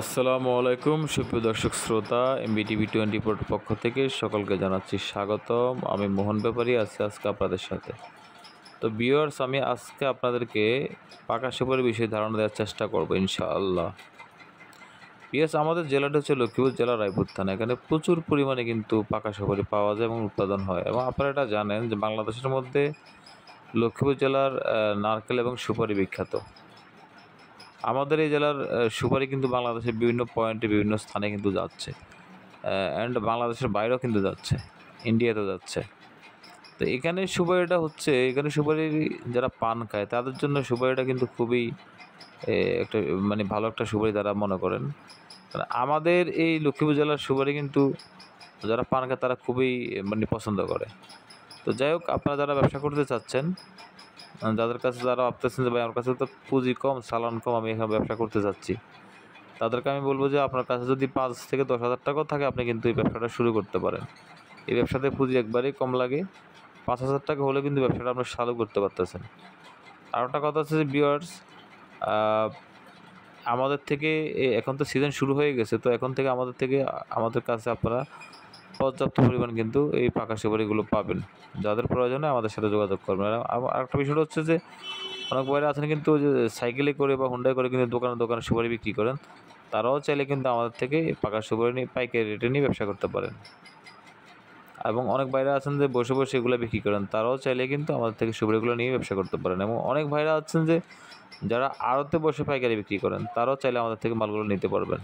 আসসালামু আলাইকুম, সুপ্রিয় দর্শক শ্রোতা এমবিটিভি টোয়েন্টি ফোর পক্ষ থেকে সকলকে জানাচ্ছি স্বাগতম। আমি মোহন ব্যাপারী, আছি আজকে আপনাদের সাথে। তো বিয়ার্স আমি আজকে আপনাদেরকে পাকা সুপারি বিষয়ে ধারণা দেওয়ার চেষ্টা করব, ইনশাআল্লাহ। বিয়ার্স আমাদের জেলাটা হচ্ছে লক্ষ্মীপুর জেলার রায়পুর থানা। এখানে প্রচুর পরিমাণে কিন্তু পাকা সুপারি পাওয়া যায় এবং উৎপাদন হয়। এবং আপনারা এটা জানেন যে বাংলাদেশের মধ্যে লক্ষ্মীপুর জেলার নারকেল এবং সুপারি বিখ্যাত। আমাদের এই জেলার সুপারি কিন্তু বাংলাদেশের বিভিন্ন পয়েন্টে বিভিন্ন স্থানে কিন্তু যাচ্ছে। অ্যান্ড বাংলাদেশের বাইরেও কিন্তু যাচ্ছে ইন্ডিয়াতেও যাচ্ছে। তো এখানে সুপারিটা হচ্ছে, এখানে সুপারি যারা পান খায়, তাদের জন্য সুপারিটা কিন্তু খুবই একটা মানে ভালো একটা সুপারি তারা মনে করেন। আমাদের এই লক্ষ্মীপুর জেলার সুপারি কিন্তু যারা পান খায়, তারা খুবই মানে পছন্দ করে। তো যাই হোক, আপনারা যারা ব্যবসা করতে চাচ্ছেন যাদের কাছে যারা ভাবতেছেন যে ভাই আমার কাছে তো পুঁজি কম, চালান কম, আমি এখানে ব্যবসা করতে চাচ্ছি তাদেরকে আমি বলব যে আপনার কাছে যদি পাঁচ থেকে দশ হাজার টাকাও থাকে, আপনি কিন্তু এই ব্যবসাটা শুরু করতে পারেন। এই ব্যবসাতে পুঁজি একবারেই কম লাগে, পাঁচ হাজার টাকা হলে কিন্তু ব্যবসাটা আপনি চালু করতে পারতেছেন। আর একটা কথা হচ্ছে যে বিয়ার্স আমাদের থেকে এখন তো সিজন শুরু হয়ে গেছে, তো এখন থেকে আমাদের থেকে, আমাদের কাছে আপনারা পর্যাপ্ত পরিমাণ কিন্তু এই পাকা সুপারিগুলো পাবেন। যাদের প্রয়োজনে আমাদের সাথে যোগাযোগ করবেন। আর আরেকটা বিষয়টা হচ্ছে যে, অনেক বাইরে আছেন কিন্তু যে সাইকেলে করে বা হুন্ডায় করে কিন্তু দোকানে দোকানে সুপারি বিক্রি করেন, তারাও চাইলে কিন্তু আমাদের থেকে পাকা সুপারি নিয়ে, পাইকারি রেটে নিয়ে ব্যবসা করতে পারেন। এবং অনেক বাইরে আছেন যে, বসে বসে এগুলো বিক্রি করেন, তারাও চাইলে কিন্তু আমাদের থেকে সুপারিগুলো নিয়ে ব্যবসা করতে পারেন। এবং অনেক ভাইরা আছেন যে, যারা আড়তে বসে পাইকারি বিক্রি করেন, তারাও চাইলে আমাদের থেকে মালগুলো নিতে পারবেন।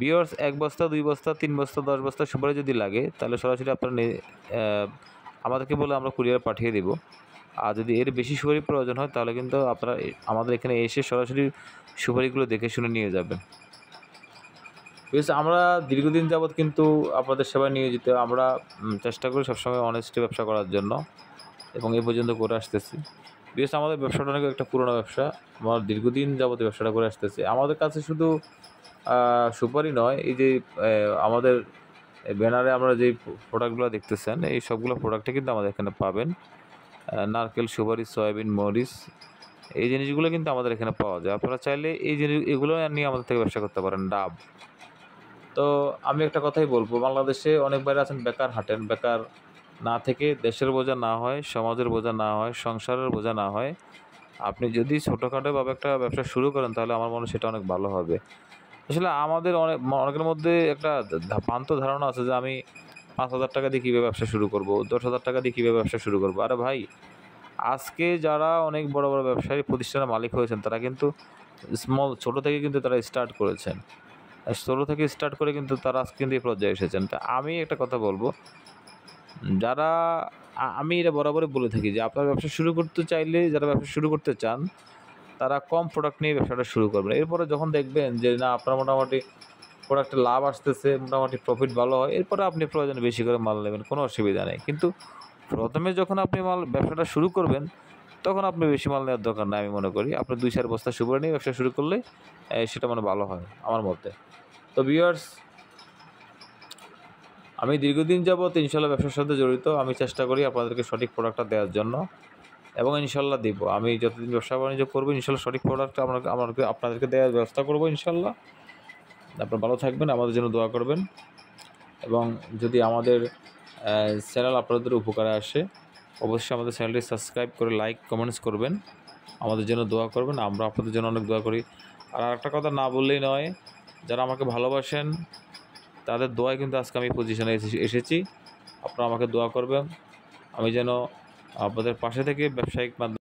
বিয়ার্স এক বস্তা, দুই বস্তা, তিন বস্তা, দশ বস্তা সুপারি যদি লাগে, তাহলে সরাসরি আপনারা আমাদেরকে বলে আমরা কুরিয়ার পাঠিয়ে দেব। আর যদি এর বেশি সুপারি প্রয়োজন হয়, তাহলে কিন্তু আপনারা আমাদের এখানে এসে সরাসরি সুপারিগুলো দেখে শুনে নিয়ে যাবেন। বেশ আমরা দীর্ঘদিন যাবৎ কিন্তু আপনাদের সেবায় নিয়োজিত। আমরা চেষ্টা করি সবসময় অনেস্টি ব্যবসা করার জন্য, এবং এ পর্যন্ত করে আসতেছি। বেশ আমাদের ব্যবসাটা অনেক একটা পুরোনো ব্যবসা। আমরা দীর্ঘদিন যাবত ব্যবসাটা করে আসতেছি। আমাদের কাছে শুধু সুপারি নয়, এই যে আমাদের ব্যানারে আমরা যে প্রোডাক্টগুলো দেখতেছেন, এই সবগুলো প্রোডাক্টই কিন্তু আমাদের এখানে পাবেন। নারকেল, সুপারি, সয়াবিন, মরিচ, এই জিনিসগুলো কিন্তু আমাদের এখানে পাওয়া যায়। আপনারা চাইলে এই জিনিস, এগুলো নিয়ে আমাদের থেকে ব্যবসা করতে পারেন, ডাব। তো আমি একটা কথাই বলব, বাংলাদেশে অনেক বাইরে আছেন, বেকার হাঁটেন। বেকার না থেকে দেশের বোঝা না হয়, সমাজের বোঝা না হয়, সংসারের বোঝা না হয়। আপনি যদি ছোটোখাটোভাবে একটা ব্যবসা শুরু করেন, তাহলে আমার মনে হয় সেটা অনেক ভালো হবে। আসলে আমাদের অনেক, অনেকের মধ্যে একটা ভ্রান্ত ধারণা আছে যে আমি পাঁচ হাজার টাকা দিয়ে কীভাবে ব্যবসা শুরু করব, দশ হাজার টাকা দিয়ে কীভাবে ব্যবসা শুরু করব। আরে ভাই, আজকে যারা অনেক বড় বড় ব্যবসায়ী প্রতিষ্ঠানের মালিক হয়েছেন, তারা কিন্তু স্মল ছোট থেকে কিন্তু তারা স্টার্ট করেছেন। ছোটো থেকে স্টার্ট করে কিন্তু তারা আজকে কিন্তু এই পর্যায়ে এসেছেন। তা আমি একটা কথা বলব, যারা আমি এটা বরাবরই বলে থাকি যে আপনার ব্যবসা শুরু করতে চাইলে, যারা ব্যবসা শুরু করতে চান তারা কম প্রোডাক্ট নিয়ে ব্যবসাটা শুরু করবেন এরপরে যখন দেখবেন যে, না, আপনার মোটামুটি প্রোডাক্টে লাভ আসতেছে, মোটামুটি প্রফিট ভালো হয়, এরপরে আপনি প্রয়োজনে বেশি করে মাল নেবেন, কোনো অসুবিধা নেই। কিন্তু প্রথমে যখন আপনি মাল, ব্যবসাটা শুরু করবেন, তখন আপনি বেশি মাল নেওয়ার দরকার নাই, আমি মনে করি। আপনি দুই চার বস্তা সুপারি নিয়ে ব্যবসা শুরু করলে সেটা মানে ভালো হয়, আমার মতে। তো ভিউয়ার্স আমি দীর্ঘদিন যাবত ইনশাল্লাহ ব্যবসার সাথে জড়িত। আমি চেষ্টা করি আপনাদেরকে সঠিক প্রোডাক্টটা দেওয়ার জন্য। এবং ইনশাল্লাহ দিব। আমি যতদিন ব্যবসা বাণিজ্য করব, ইনশাল্লাহ সঠিক প্রোডাক্ট আপনাকে আমাকে আপনাদেরকে দেওয়ার ব্যবস্থা করব ইনশাল্লাহ। আপনারা ভালো থাকবেন, আমাদের জন্য দোয়া করবেন। এবং যদি আমাদের চ্যানেল আপনাদের উপকারে আসে, অবশ্যই আমাদের চ্যানেলটি সাবস্ক্রাইব করে লাইক কমেন্টস করবেন। আমাদের জন্য দোয়া করবেন, আমরা আপনাদের জন্য অনেক দোয়া করি। আর আরেকটা কথা না বললেই নয়, যারা আমাকে ভালোবাসেন, তাদের দোয়ায় কিন্তু আজকে আমি পজিশনে এসেছি। আপনারা আমাকে দোয়া করবেন। আমি যেন আপনাদের পাশে থেকে ব্যবসায়িক মাধ্যমে